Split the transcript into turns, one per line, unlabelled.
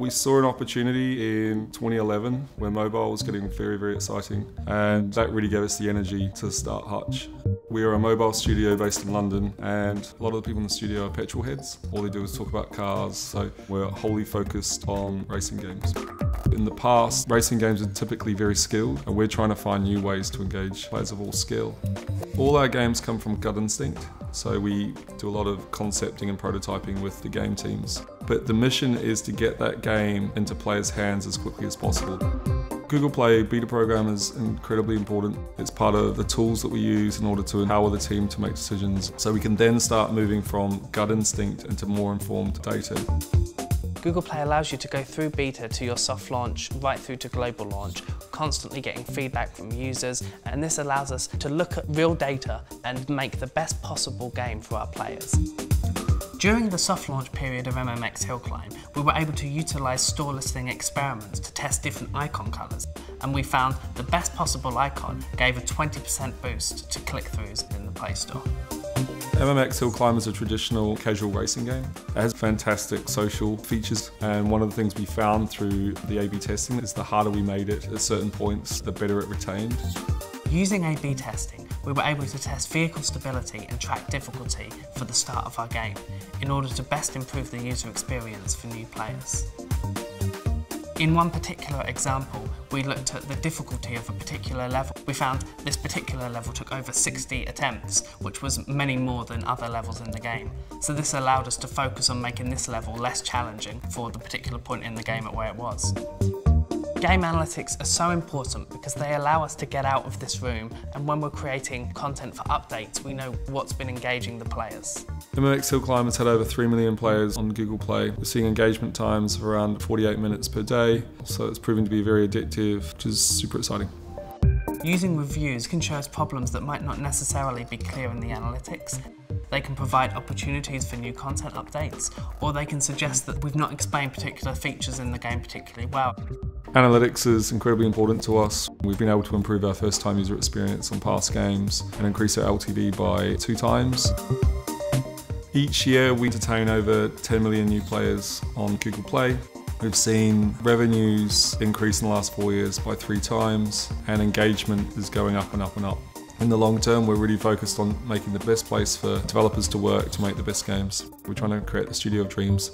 We saw an opportunity in 2011 where mobile was getting very, very exciting, and that really gave us the energy to start Hutch. We are a mobile studio based in London, and a lot of the people in the studio are petrol heads. All they do is talk about cars, so we're wholly focused on racing games. In the past, racing games are typically very skilled, and we're trying to find new ways to engage players of all skill. All our games come from gut instinct, so we do a lot of concepting and prototyping with the game teams. But the mission is to get that game into players' hands as quickly as possible. Google Play beta program is incredibly important. It's part of the tools that we use in order to empower the team to make decisions so we can then start moving from gut instinct into more informed data.
Google Play allows you to go through beta to your soft launch, right through to global launch, constantly getting feedback from users, and this allows us to look at real data and make the best possible game for our players. During the soft launch period of MMX Hill Climb, we were able to utilise store listing experiments to test different icon colours, and we found the best possible icon gave a 20% boost to click-throughs in the Play Store.
MMX Hill Climb is a traditional casual racing game. It has fantastic social features and one of the things we found through the A-B testing is the harder we made it at certain points, the better it retained.
Using A-B testing, we were able to test vehicle stability and track difficulty for the start of our game in order to best improve the user experience for new players. In one particular example, we looked at the difficulty of a particular level. We found this particular level took over 60 attempts, which was many more than other levels in the game. So this allowed us to focus on making this level less challenging for the particular point in the game at where it was. Game analytics are so important because they allow us to get out of this room and when we're creating content for updates, we know what's been engaging the players.
MMX Hill Climb has had over 3 million players on Google Play. We're seeing engagement times of around 48 minutes per day, so it's proving to be very addictive, which is super exciting.
Using reviews can show us problems that might not necessarily be clear in the analytics. They can provide opportunities for new content updates, or they can suggest that we've not explained particular features in the game particularly well.
Analytics is incredibly important to us. We've been able to improve our first time user experience on past games and increase our LTV by two times. Each year we entertain over 10 million new players on Google Play. We've seen revenues increase in the last four years by three times and engagement is going up and up and up. In the long term, we're really focused on making the best place for developers to work to make the best games. We're trying to create the studio of dreams.